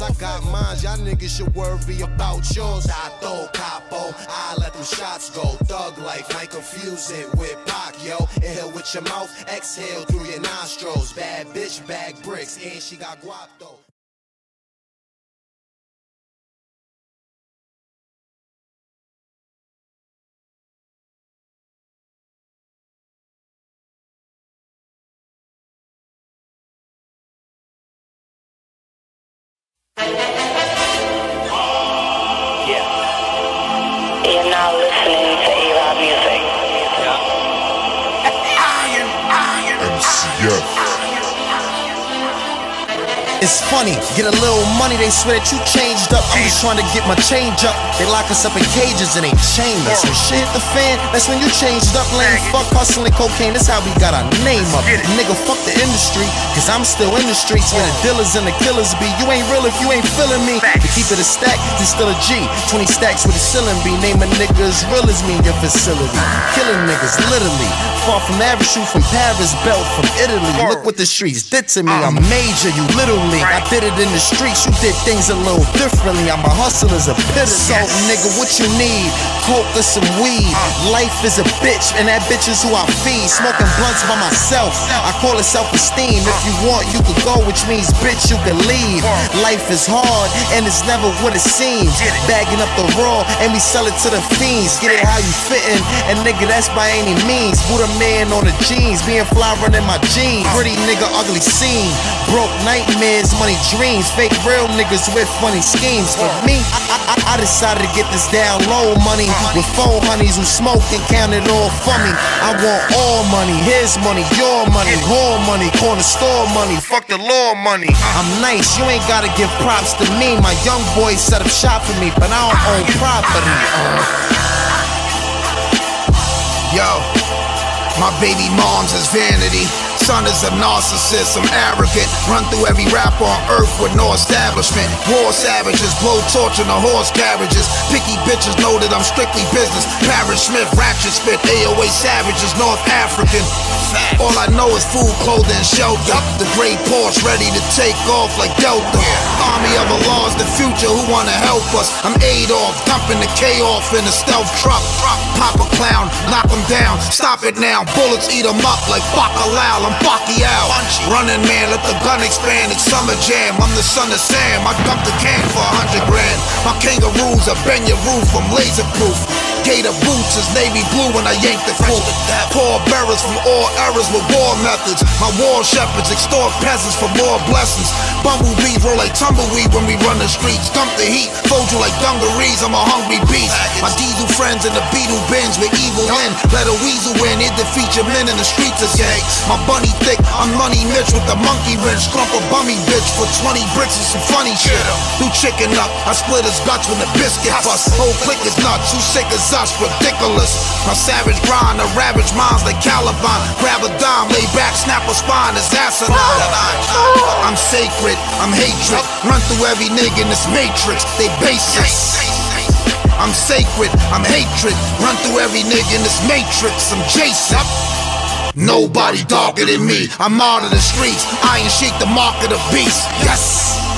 I got mine, y'all niggas should worry about yours. I throw capo, I let them shots go. Thug life, might confuse it with Pac, yo. Inhale with your mouth, exhale through your nostrils. Bad bitch, bag bricks, and she got guap though. You're now listening to Araab Muzik. It's funny, get a little money, they swear that you changed up. I'm just trying to get my change up. They lock us up in cages and they chain us. When shit hit the fan, that's when you changed up. Lame fuck hustling cocaine, that's how we got our name up. Nigga, fuck the industry, cause I'm still in the streets where the dealers and the killers be. You ain't real if you ain't feeling me. To keep it a stack, then still a G. 20 stacks with a ceiling be. Name a nigga as real as me in your facility. Killing niggas, literally. Far from average, shoot from Paris, belt from Italy. Look what the streets did to me. I'm major, you literally. I did it in the streets, you did things a little differently. I'm a hustler, a pit So, nigga, what you need? Coke or some weed. Life is a bitch, and that bitch is who I feed. Smoking blunts by myself. I call it self esteem. If you want, you can go, which means, bitch, you can leave. Life is hard, and it's never what it seems. Bagging up the raw, and we sell it to the fiends. Get it how you fittin', and nigga, that's by any means. Buddha man on the jeans, being fly running my jeans. Pretty nigga, ugly scene. Broke nightmares, money dreams. Fake real niggas with funny schemes. For me, I, I, I decided to get this down low money. With four honeys who smoke and count it all for me. I want all money, his money, your money, whore money, corner store money, fuck the law money. I'm nice, you ain't gotta give props to me. My young boy set up shop for me, but I don't own property. Uh. Yo, my baby mom's is vanity. Son is a narcissist, I'm arrogant. Run through every rap on earth with no establishment. War savages, blow torch in the horse carriages. Picky bitches know that I'm strictly business. Parrish Smith, ratchet spit, AOA savages, North African. All I know is food, clothing, and shelter. The great Porsche ready to take off like Delta. Army of Allah's the future, who wanna help us? I'm Adolf, dumping the K off in a stealth truck. Pop a clown, knock him down, stop it now. Bullets eat him up like Bacalao. I'm Pacquiao. Running man, let the gun expand. It's summer jam. I'm the son of Sam. I dumped the can for a hundred grand. My kangaroos are bend your roof. I'm laser proof. Gator boots is navy blue when I yank the coupe. Poor bearers from all eras with war methods. My war shepherds extort peasants for more blessings. Bumblebees roll like tumbleweed when we run the streets. Dump the heat, fold you like dungarees. I'm a hungry beast. My diesel friends in the beetle bins with evil in. Let a weasel win, it defeat your men in the streets again. My bunny thick, I'm money Mitch with the monkey wrench. Crump a bummy bitch for 20 bricks and some funny shit. Do chicken up, I split his guts when the biscuit bust. Whole clique is nuts, you sick as us, ridiculous. My savage grind, to ravage minds like Caliban. Grab a dime, lay back, snap a spine, it's asinine. I'm sacred, I'm hatred. Run through every nigga in this matrix, they basics. I'm sacred, I'm hatred. Run through every nigga in this matrix, I'm Jason. Nobody darker than me. I'm out of the streets. I ain't shake the mark of the beast. Yes.